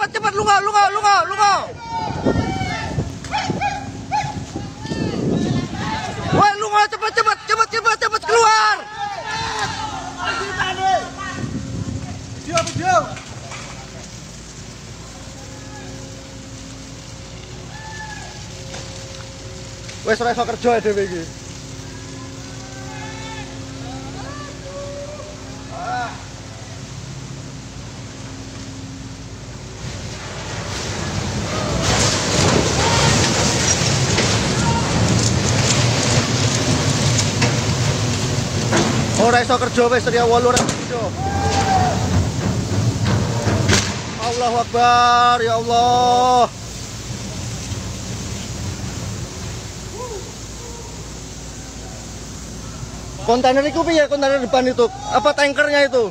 cepat cepat lunga lunga lunga lunga. Woi lunga cepat cepat cepat cepat cepat keluar. Video video. Wes ora iso kerja dhewe iki. Ora iso kerja wis ora kerja. Allahu Akbar ya Allah. Kontainer itu piye kontainer depan itu? Apa tankernya itu?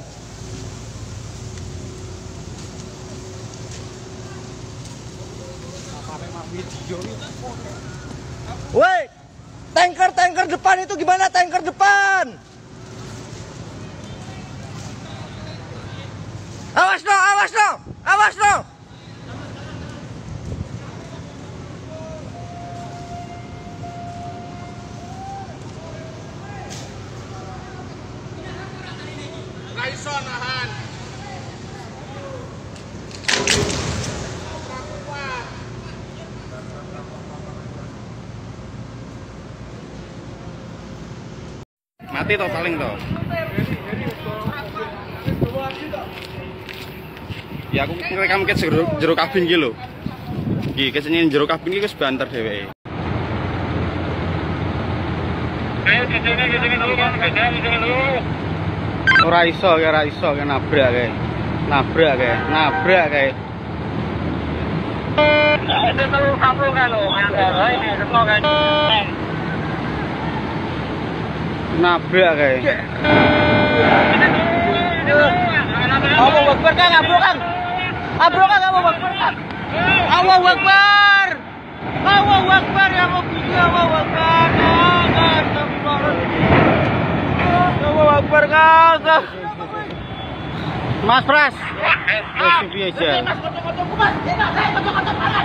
Woi, tanker tanker depan itu gimana tanker depan? Awas no, awas no, awas nahan. Mati toh paling toh. Ya aku ngerekam ke jero, jero kabin iki lho. Iki ke sini jero kabin iki wis banter dheweke. Ayo di sini di sini dulu kan, sini di sini dulu. Ora iso ya ora iso ya nabrak kae. Nabrak kae, nabrak kae. Itu tuh kamu kan lo, ini semua kan. Nabrak kae. Allahu Akbar Abro kan. Abro kan, Allahu Akbar. Allahu Akbar. Allahu Akbar ya mobil Allahu Akbar. Allahu Akbar kan. Mas Pras. Wis piye aja. Astagfirullah.